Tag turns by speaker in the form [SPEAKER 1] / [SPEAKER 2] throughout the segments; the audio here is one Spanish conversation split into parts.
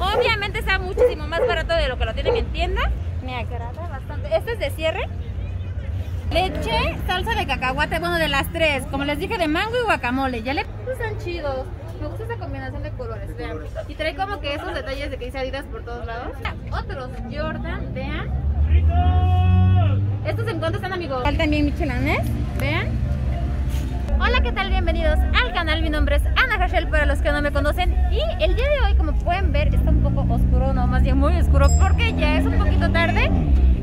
[SPEAKER 1] Obviamente está muchísimo más barato de lo que lo tienen en tienda. Me agrada bastante. Este es de cierre. Leche, salsa de cacahuate, bueno, de las tres. Como les dije, de mango y guacamole. Ya le están chidos. Me gusta esa combinación de colores, vean. Y trae como que esos detalles de que dice Adidas por todos lados. Otros Jordan, vean. ¿Estos en cuánto están, amigos? También michelanes, vean. Hola, ¿qué tal? Bienvenidos al canal. Mi nombre es Ana Rachel para los que no me conocen. Y el día de hoy, como pueden ver, está un poco oscuro, no, más bien muy oscuro, porque ya es un poquito tarde.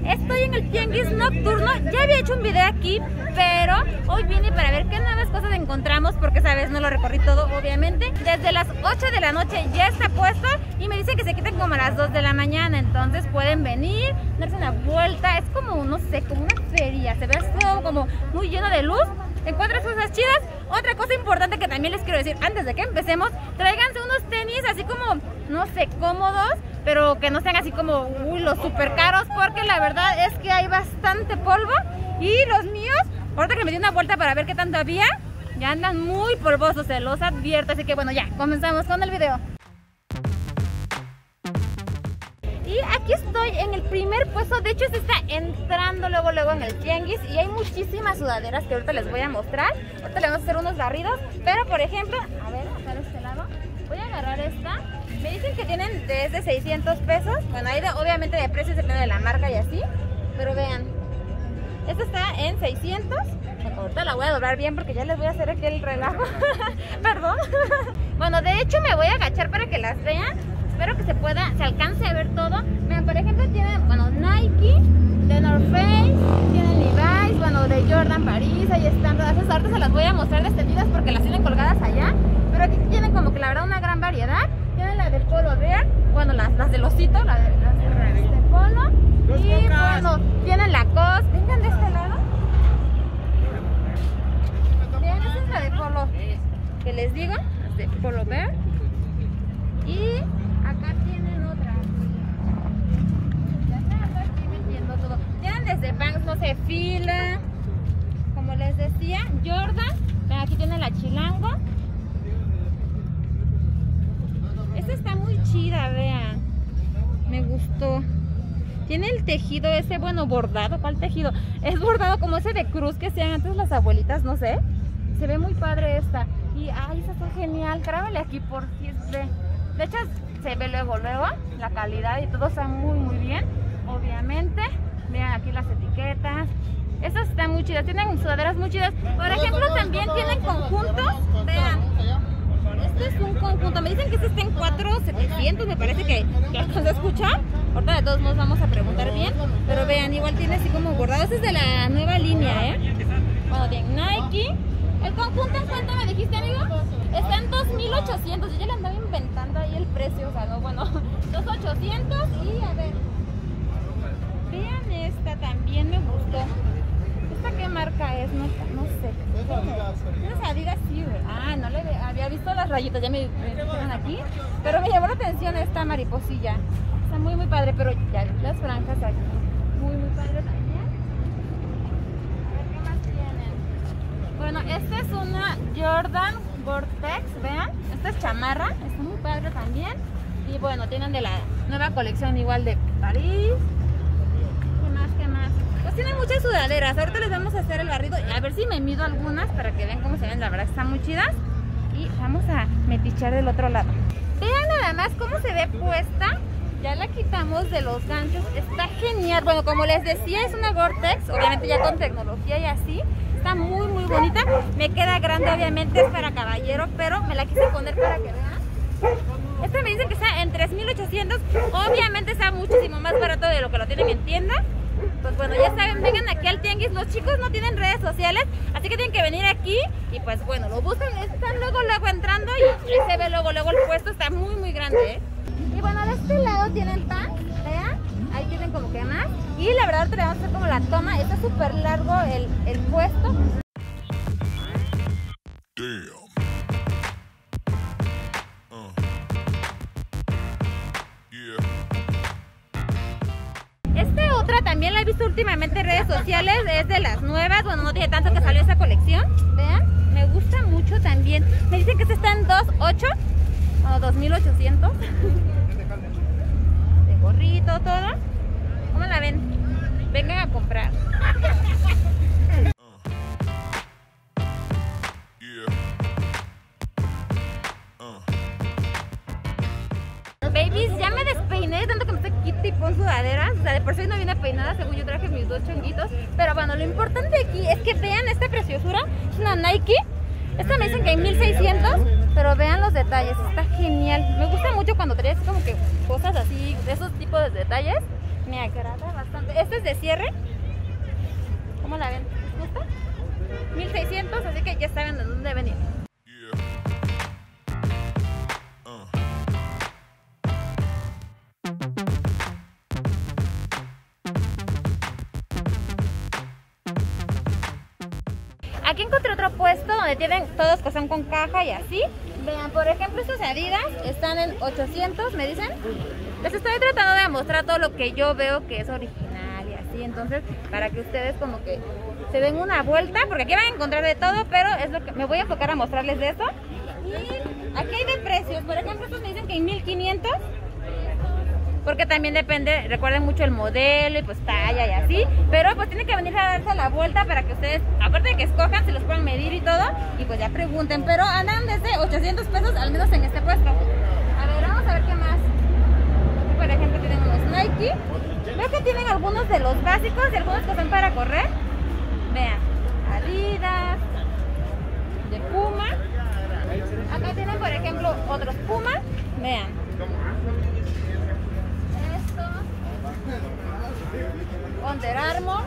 [SPEAKER 1] Estoy en el tianguis nocturno. Ya había hecho un video aquí, pero hoy vine para ver qué nuevas cosas encontramos, porque esa vez no lo recorrí todo, obviamente. Desde las 8 de la noche ya está puesto y me dicen que se quiten como a las 2 de la mañana. Entonces pueden venir, darse una vuelta. Es como, no sé, como una feria. Se ve todo como muy lleno de luz encuentras cosas chidas. Otra cosa importante que también les quiero decir antes de que empecemos, tráiganse unos tenis así como, no sé, cómodos, pero que no sean así como, uy, los super caros, porque la verdad es que hay bastante polvo y los míos, ahorita que me di una vuelta para ver qué tanto había, ya andan muy polvosos, se los advierto, así que bueno, ya, comenzamos con el video. Y aquí estoy en el primer puesto, de hecho se está entrando luego luego en el tianguis y hay muchísimas sudaderas que ahorita les voy a mostrar. Ahorita le vamos a hacer unos barridos, pero por ejemplo, a ver, acá de este lado, voy a agarrar esta. Me dicen que tienen desde 600 pesos, bueno, ahí obviamente de precios depende de la marca y así, pero vean, esta está en 600. ahorita la voy a doblar bien porque ya les voy a hacer aquí el relajo. Perdón. bueno, de hecho me voy a agachar para que las vean espero que se pueda, se alcance a ver todo. Miren, por ejemplo, tienen, bueno, Nike, de North Face, tienen Levi's, bueno, de Jordan París, ahí están todas esas. Ahorita se las voy a mostrar extendidas porque las tienen colgadas allá. Pero aquí tienen como que la verdad una gran variedad. Tienen la de Polo Bear, bueno, las, las del osito, la de, las de Polo. Y bueno, tienen la COS. Vengan de este lado. Bien, esa es la de Polo. Que les digo, las de Polo Bear. Y acá tienen otra. Ya está, aquí metiendo desde Banks, no sé, fila. Como les decía, Jordan. Aquí tiene la chilango. Esta está muy chida, vean. Me gustó. Tiene el tejido ese, bueno, bordado. ¿Cuál tejido? Es bordado como ese de cruz que hacían antes las abuelitas, no sé. Se ve muy padre esta. Y, ay, está genial. Grábale aquí por si ve. De hecho, se ve luego, luego la calidad y todo está muy, muy bien. Obviamente, vean aquí las etiquetas. Estas están muy chidas, tienen sudaderas muy chidas. Por ejemplo, también tienen conjuntos. Vean, este es un conjunto. Me dicen que este está en 4,700. Me parece que, que alcanza a escuchar. Ahorita de todos modos vamos a preguntar bien. Pero vean, igual tiene así como bordado. Este es de la nueva línea, ¿eh? Bueno, tienen Nike. ¿El conjunto en cuánto me dijiste, amigo? Está en 2800. Yo ya le andaba inventando ahí el precio. O sea, no, bueno, 2800. Y a ver, esta también me gustó. ¿Esta qué marca es? No, sé. ¿Es Adidas? Sí, Ah, no le había visto las rayitas. Ya me, me aquí. Pero me llamó la atención esta mariposilla. Está muy, muy padre. Pero ya las franjas aquí. Muy, muy padre también. Bueno, esta es una Jordan Vortex, vean. Esta es chamarra, está muy padre también. Y bueno, tienen de la nueva colección igual de París. ¿Qué más? ¿Qué más? Pues tienen muchas sudaderas. Ahorita les vamos a hacer el barrido. A ver si me mido algunas para que vean cómo se ven. La verdad están muy chidas. Y vamos a metichar del otro lado. Vean nada más cómo se ve puesta. Ya la quitamos de los ganchos. Está genial. Bueno, como les decía, es una Vortex. Obviamente ya con tecnología y así. Está muy, muy bonita. Me queda grande, obviamente, es para caballero, pero me la quise poner para que vean. Esta me dicen que está en 3,800. Obviamente está muchísimo más barato de lo que lo tienen en tienda. Pues bueno, ya saben, vengan aquí al tianguis. Los chicos no tienen redes sociales, así que tienen que venir aquí. Y pues bueno, lo buscan. Están luego, luego entrando y se ve luego, luego el puesto. Está muy, muy grande, ¿eh? Y bueno, de este lado tienen tan, vean. Ahí tienen como que más. Y la verdad, te vamos a hacer como la toma. Está súper largo el, el puesto. también la he visto últimamente en redes sociales, es de las nuevas, bueno, no tiene tanto que salió esa colección, vean, me gusta mucho también. Me dicen que se está en 2.8 o 2.800, de gorrito, todo. ¿Cómo la ven? Vengan a comprar. Dos chonguitos. Pero bueno, lo importante aquí es que vean esta preciosura. Es una Nike. Esta me dicen que hay 1600, pero vean los detalles, está genial. Me gusta mucho cuando traes como que cosas así, de esos tipos de detalles. Me agrada bastante. Este es de cierre. ¿Cómo la ven? ¿Les gusta? 1600, así que ya saben de dónde venir. Tienen todos que son con caja y así. Vean, por ejemplo, estos Adidas están en 800, me dicen. Les estoy tratando de mostrar todo lo que yo veo que es original y así. Entonces, para que ustedes como que se den una vuelta, porque aquí van a encontrar de todo, pero es lo que me voy a enfocar a mostrarles de eso. Y aquí hay de precios. Por ejemplo, estos me dicen que en 1500 porque también depende, recuerden mucho el modelo y pues talla y así, pero pues tiene que venir a darse la vuelta para que ustedes, aparte de que escojan, se los puedan medir y todo, y pues ya pregunten, pero andan desde 800 pesos al menos en este puesto. A ver, vamos a ver qué más. Por ejemplo, tienen unos Nike, veo que tienen algunos de los básicos y algunos que son para correr. Vean, Adidas, de Puma. Acá tienen, por ejemplo, otros Puma, vean. Under Armour.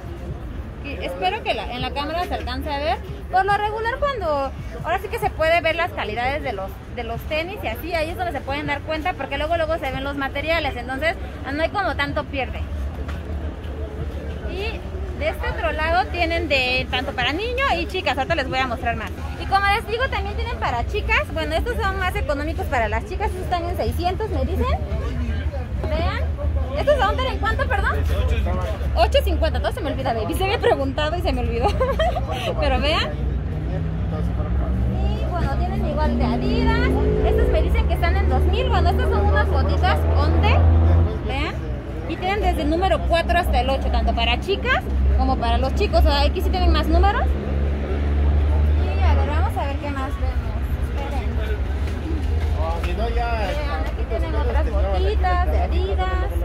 [SPEAKER 1] Espero que en la cámara se alcance a ver. Por lo regular cuando, ahora sí que se puede ver las calidades de los, de los tenis y así, ahí es donde se pueden dar cuenta porque luego luego se ven los materiales, entonces no hay como tanto pierde. Y de este otro lado tienen de tanto para niños y chicas, ahorita les voy a mostrar más. Y como les digo, también tienen para chicas, bueno, estos son más económicos para las chicas, estos están en 600, me dicen. ¿Estos a dónde en cuánto, perdón? 8.50, todo se me olvida, baby. Se me preguntado y se me olvidó. Pero vean. Y bueno, tienen igual de Adidas. Estos me dicen que están en 2000. Bueno, estas son unas botitas Onde. Vean. Y tienen desde el número 4 hasta el 8, tanto para chicas como para los chicos. O sea, aquí sí tienen más números. Y a ver, vamos a ver qué más vemos. Esperen. Vean, aquí tienen otras botitas de Adidas.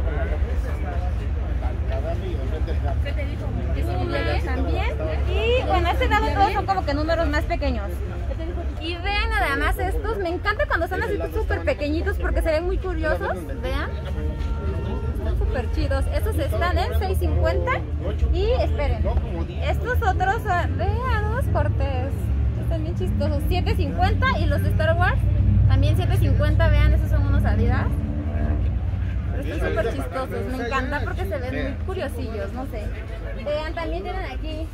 [SPEAKER 1] También. Y bueno, este lado todos son como que números más pequeños. Y vean nada más estos, me encanta cuando son así súper pequeñitos porque se ven muy curiosos, vean. Están súper chidos. Estos están en 6.50 y esperen, estos otros, vean, los cortes, están bien chistosos, 7.50 y los de Star Wars también 7.50, vean, esos son unos Adidas están súper chistosos, me encanta porque se ven muy curiosillos, no sé. Vean, también tienen aquí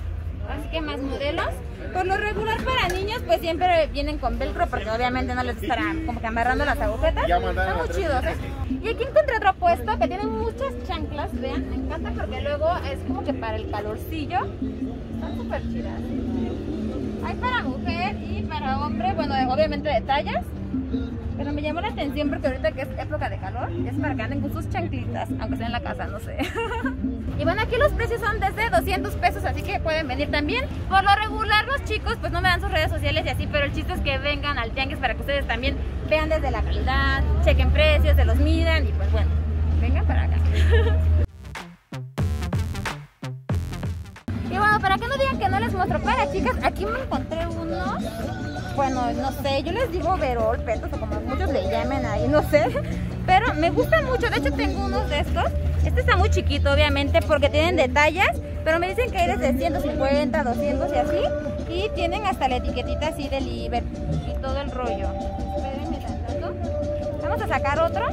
[SPEAKER 1] así que más modelos. Por lo regular para niños pues siempre vienen con velcro porque obviamente no les estarán como que amarrando las agujetas. Están muy chidos. ¿eh? Y aquí encontré otro puesto que tiene muchas chanclas, vean, me encanta porque luego es como que para el calorcillo. Están súper chidas. Hay para mujer y para hombre, bueno, obviamente de tallas. Pero me llamó la atención porque ahorita que es época de calor, es para que anden con sus chanclitas, aunque sea en la casa, no sé. y bueno, aquí los precios son desde 200 pesos, así que pueden venir también. Por lo regular, los chicos pues no me dan sus redes sociales y así, pero el chiste es que vengan al tianguis para que ustedes también vean desde la calidad, chequen precios, se los midan y pues bueno, vengan para acá. y bueno, para que no digan que no les muestro para chicas, aquí me encontré unos bueno, no sé, yo les digo verol, petos o como muchos le llamen ahí, no sé. Pero me gustan mucho, de hecho tengo unos de estos. Este está muy chiquito, obviamente, porque tienen detalles, pero me dicen que hay desde 150, 200 y así. Y tienen hasta la etiquetita así de Liber y todo el rollo. Espérenme tantito. Vamos a sacar otro.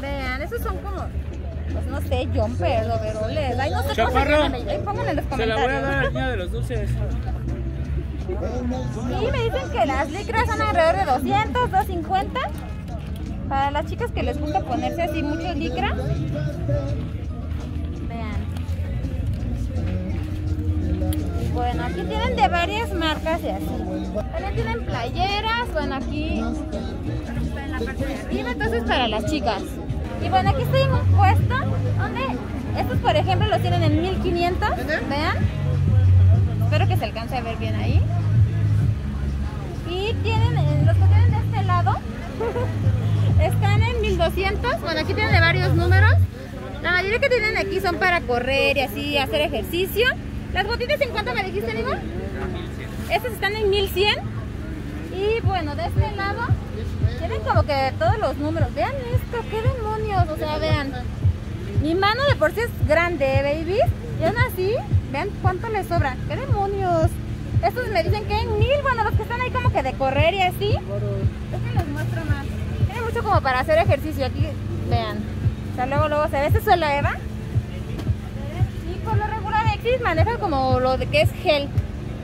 [SPEAKER 1] Vean, esos son como pues no sé, jumper, overoles. Ay, no sé
[SPEAKER 2] Chaparro,
[SPEAKER 1] cómo se llaman. Pónganlo en los
[SPEAKER 2] Se la
[SPEAKER 1] comentarios.
[SPEAKER 2] voy a dar al niño de los dulces.
[SPEAKER 1] Sí, me dicen que las licras son alrededor de 200, 250. Para las chicas que les gusta ponerse así mucho licra. Vean. Bueno, aquí tienen de varias marcas y así. También tienen playeras, bueno, aquí en la parte de arriba, entonces para las chicas. Y bueno, aquí estoy en un puesto donde estos, por ejemplo, los tienen en 1500, vean. Espero que se alcance a ver bien ahí. Y tienen, eh, los que tienen de este lado, están en 1200. Bueno, aquí tienen de varios números. La mayoría que tienen aquí son para correr y así hacer ejercicio. ¿Las botitas en cuánto me dijiste, amigo? Estas están en 1100. Y bueno, de este lado tienen como que todos los números. Vean esto, qué demonios. O sea, vean. Mi mano de por sí es grande, baby. Y aún así, vean cuánto les sobra. ¡Qué demonios! Estos me dicen que en mil, bueno, los que están ahí como que de correr y así. Es que les muestro más. Tiene mucho como para hacer ejercicio. Aquí, vean. O sea, luego, luego se ve. Este suelo Eva. Y por lo regular Exis maneja como lo de que es gel.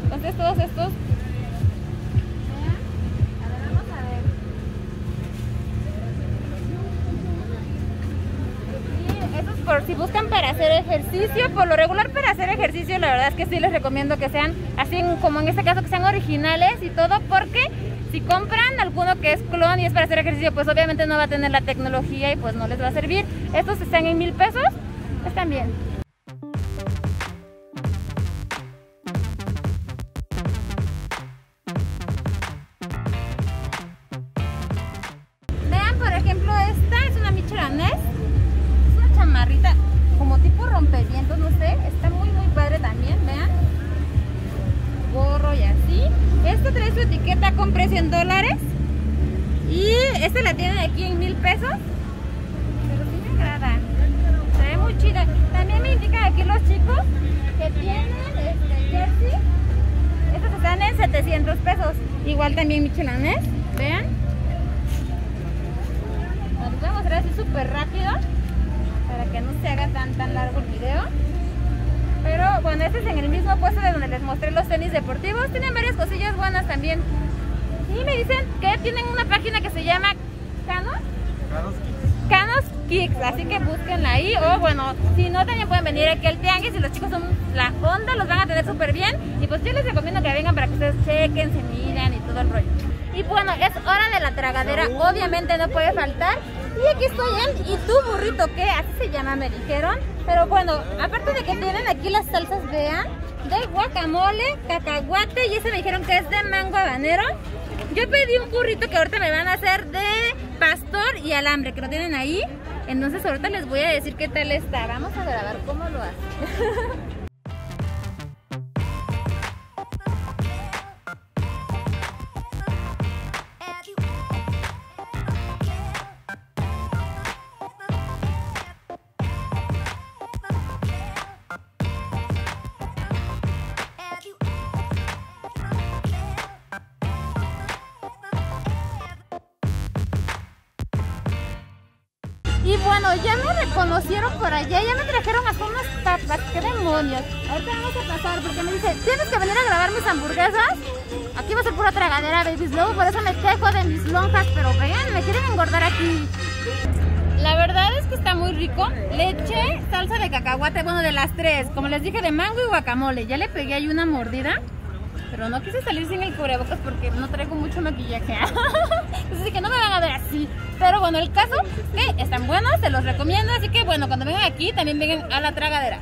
[SPEAKER 1] Entonces todos estos. Si buscan para hacer ejercicio, por lo regular para hacer ejercicio, la verdad es que sí les recomiendo que sean así como en este caso que sean originales y todo, porque si compran alguno que es clon y es para hacer ejercicio, pues obviamente no va a tener la tecnología y pues no les va a servir. Estos están en mil pesos, están bien. Este. Estos están en 700 pesos. Igual también Michelanés. Vean. Les voy a mostrar así súper rápido para que no se haga tan tan largo el video. Pero bueno, este es en el mismo puesto de donde les mostré los tenis deportivos. Tienen varias cosillas buenas también. Y me dicen que tienen una página que se llama Canos. Canos Kicks, así que búsquenla ahí. O bueno, si no, también pueden venir aquí al Tianguis y los chicos son la onda, los van a tener súper bien. Y pues yo les recomiendo que vengan para que ustedes chequen, se miren y todo el rollo. Y bueno, es hora de la tragadera, obviamente no puede faltar. Y aquí estoy en ¿Y tu burrito qué? Así se llama, me dijeron. Pero bueno, aparte de que tienen aquí las salsas, vean, de guacamole, cacahuate y ese me dijeron que es de mango habanero. Yo pedí un burrito que ahorita me van a hacer de pastor y alambre, que lo tienen ahí. Entonces ahorita les voy a decir qué tal está. Vamos a grabar cómo lo hacen. bueno, ya me reconocieron por allá, ya me trajeron hasta unas papas, qué demonios. Ahorita vamos a pasar porque me dice, tienes que venir a grabar mis hamburguesas. Aquí va a ser pura tragadera, babies. Luego por eso me quejo de mis lonjas, pero vean, me quieren engordar aquí. La verdad es que está muy rico. Leche, salsa de cacahuate, bueno, de las tres. Como les dije, de mango y guacamole. Ya le pegué ahí una mordida. Pero no quise salir sin el cubrebocas porque no traigo mucho maquillaje. Entonces que no me van a ver así. Pero bueno, el caso que están buenos, se los recomiendo. Así que bueno, cuando vengan aquí también vengan a la tragadera.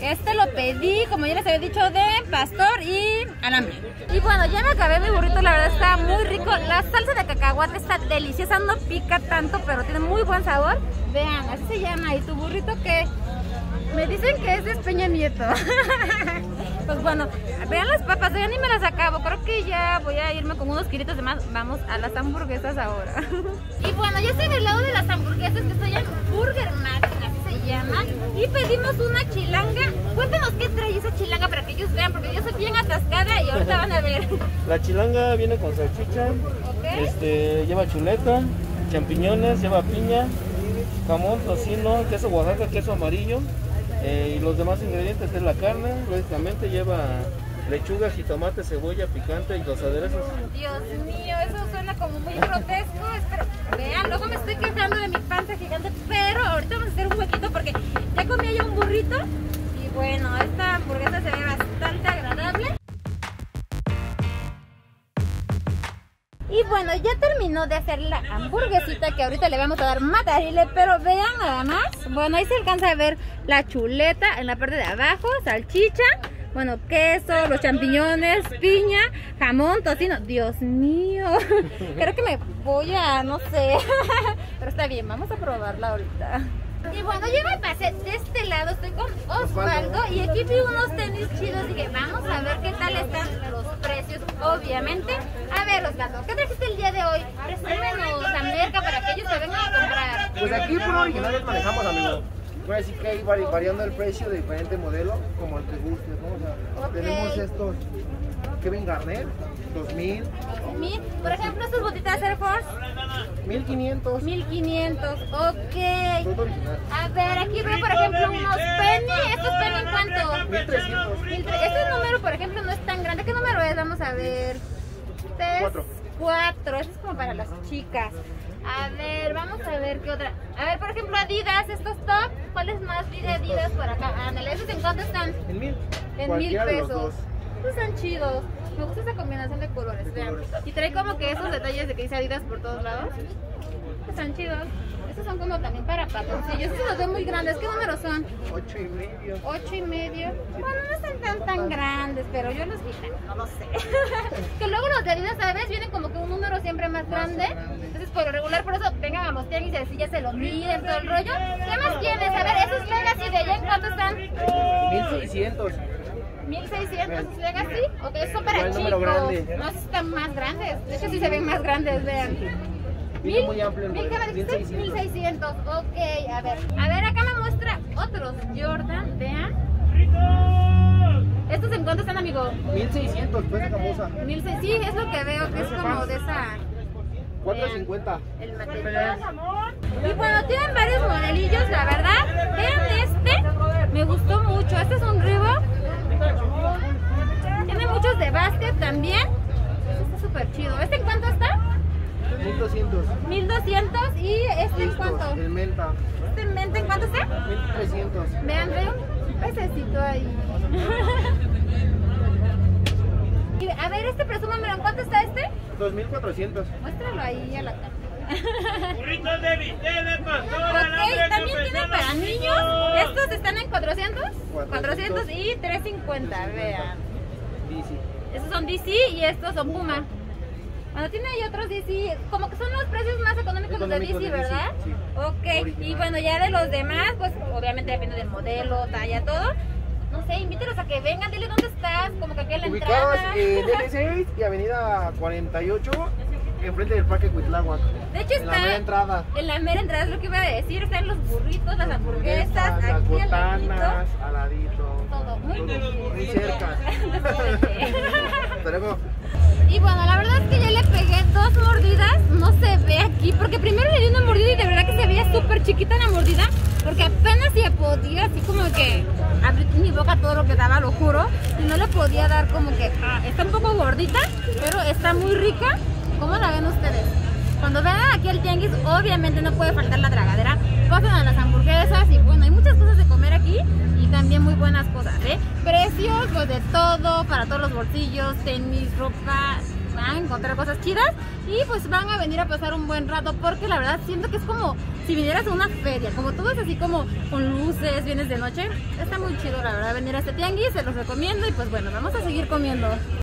[SPEAKER 1] Este lo pedí, como ya les había dicho, de pastor y alambre. Y bueno, ya me acabé mi burrito, la verdad está muy rico. La salsa de cacahuate está deliciosa, no pica tanto, pero tiene muy buen sabor. Vean, así se llama. ¿Y tu burrito qué? Me dicen que es de Peña Nieto. pues bueno, vean las papas, ya ni me las acabo. Creo que ya voy a irme con unos kilitos de más. Vamos a las hamburguesas ahora. y bueno, ya estoy del lado de las hamburguesas, que estoy en Burger Max, así se llama. Y pedimos una chilanga. Cuéntanos qué trae esa chilanga para que ellos vean, porque yo soy bien atascada y ahorita van a ver.
[SPEAKER 2] La chilanga viene con salchicha, este, lleva chuleta, champiñones, lleva piña, jamón, tocino, queso Oaxaca, queso amarillo eh, y los demás ingredientes es la carne, lógicamente lleva lechuga, jitomate, cebolla, picante y los aderezos.
[SPEAKER 1] Dios mío, eso suena como muy grotesco. Vean, luego me estoy quejando de mi panza gigante, pero ahorita vamos a hacer un huequito porque ya comí yo un burrito y bueno, esta hamburguesa se ve bastante agradable. Y bueno, ya terminó de hacer la hamburguesita que ahorita le vamos a dar matarile, pero vean nada más. Bueno, ahí se alcanza a ver la chuleta en la parte de abajo, salchicha, bueno, queso, los champiñones, piña, jamón, tocino. Dios mío, creo que me voy a, no sé, pero está bien, vamos a probarla ahorita. Y bueno, yo me pasé de este lado, estoy con Osvaldo y aquí vi unos tenis chidos. Dije, vamos a ver qué tal están los obviamente. A ver, Osvaldo, ¿qué trajiste el día de hoy? Presúmenos la merca para que ellos se vengan a comprar.
[SPEAKER 3] Pues aquí por originales manejamos, amigo. Voy a decir que hay vari- variando el precio de diferente modelo, como el que guste, ¿no? O sea, tenemos estos Kevin Garnett, 2000,
[SPEAKER 1] Mil, por ejemplo, sus botitas Air Force,
[SPEAKER 3] 1500,
[SPEAKER 1] 1500, ok. A ver, aquí veo, por ejemplo, unos penny. ¿Estos penny en cuánto?
[SPEAKER 3] 1300.
[SPEAKER 1] Mil tre- Este número, por ejemplo, no es tan grande. ¿Qué número es? Vamos a ver. Tres,
[SPEAKER 3] Cuatro.
[SPEAKER 1] Cuatro. Este es como para las chicas. A ver, vamos a ver qué otra. A ver, por ejemplo, Adidas, estos top. ¿Cuáles más de Adidas por acá? Ándale, ¿esos en cuánto están?
[SPEAKER 3] En mil.
[SPEAKER 1] En mil
[SPEAKER 3] Cualquiera de los
[SPEAKER 1] pesos. Estos están chidos. Me gusta esa combinación de colores, vean. Y trae como que esos detalles de que dice Adidas por todos lados. Están chidos. Estos son como también para patoncillos. Estos los veo muy grandes. ¿Qué números son?
[SPEAKER 3] Ocho y medio.
[SPEAKER 1] Ocho y medio. Bueno, no están tan tan grandes, pero yo los vi, no lo sé. que luego los de Adidas, ¿sabes? Vienen como que un número siempre más grande. Entonces, por lo regular, por eso vengan a los tianguis y así ya se lo miden, todo el rollo. ¿Qué más tienes? A ver, esos Legacy de allá, ¿en cuánto están?
[SPEAKER 3] 1600.
[SPEAKER 1] 1600 esos Legacy. Ok, esos son para
[SPEAKER 3] Igual
[SPEAKER 1] chicos.
[SPEAKER 3] grande.
[SPEAKER 1] No, están más grandes. De hecho, sí se ven más grandes, vean.
[SPEAKER 3] Viene muy amplio
[SPEAKER 1] ¿Mil qué me dijiste?
[SPEAKER 3] 1600.
[SPEAKER 1] 1600. Ok, a ver. A ver, acá me muestra otros Jordan, vean. ¿Estos en cuánto están, amigo?
[SPEAKER 3] 1600, pues famosa.
[SPEAKER 1] 1600. Sí, es lo que veo, que es como de esa...
[SPEAKER 3] 450.
[SPEAKER 1] El material. Y bueno, tienen varios modelillos, la verdad. Vean este, me gustó mucho. Este es un Reebok. Tiene muchos de básquet también. Este está súper chido. ¿Este en cuánto está?
[SPEAKER 3] 1200.
[SPEAKER 1] 1200 y este en cuánto?
[SPEAKER 3] El menta.
[SPEAKER 1] ¿Este en mente en cuánto está?
[SPEAKER 3] 1300.
[SPEAKER 1] Vean, veo un pececito ahí. Y, a ver, este presúmamelo, ¿en cuánto está este?
[SPEAKER 3] 2400.
[SPEAKER 1] Muéstralo ahí a la cara.
[SPEAKER 4] Burritos de bistec de pastor, alambre
[SPEAKER 1] Ok, también tiene para niños. Estos están en 400. 400
[SPEAKER 3] 400
[SPEAKER 1] y 350, vean.
[SPEAKER 3] DC.
[SPEAKER 1] Estos son DC y estos son Puma. Bueno, tiene ahí otros DC, como que son los precios más económicos los de DC, ¿verdad?
[SPEAKER 3] sí.
[SPEAKER 1] Ok, y bueno, ya de los demás, pues obviamente depende del modelo, talla, todo. No sé, invítelos a que vengan, dile dónde estás, como que aquí en la
[SPEAKER 3] Ubicados
[SPEAKER 1] entrada.
[SPEAKER 3] en L6 y Avenida 48, enfrente del Parque Cuitláhuac.
[SPEAKER 1] De hecho
[SPEAKER 3] En la mera
[SPEAKER 1] está
[SPEAKER 3] entrada.
[SPEAKER 1] en la mera entrada, es lo que iba a decir, están los burritos, las hamburguesas,
[SPEAKER 3] Las
[SPEAKER 1] aquí
[SPEAKER 3] botanas,
[SPEAKER 1] ladito.
[SPEAKER 3] al ladito.
[SPEAKER 1] Todo muy
[SPEAKER 3] Muy cerca. Hasta luego.
[SPEAKER 1] Y bueno, la verdad es que ya le pegué dos mordidas, no se ve aquí, porque primero le di una mordida y de verdad que se veía súper chiquita la mordida, porque apenas si podía así como que abrir mi boca todo lo que daba, lo juro, y no le podía dar como que, ah, está un poco gordita, pero está muy rica. ¿Cómo la ven ustedes? Cuando vengan aquí al tianguis, obviamente no puede faltar la tragadera. Pasen a las hamburguesas y bueno, hay muchas cosas de comer aquí y también muy buenas cosas, ¿eh? Precios, pues de todo, para todos los bolsillos, tenis, ropa, van a encontrar cosas chidas y pues van a venir a pasar un buen rato porque la verdad siento que es como si vinieras a una feria, como todo es así como con luces, vienes de noche, está muy chido la verdad venir a este tianguis, se los recomiendo y pues bueno, vamos a seguir comiendo.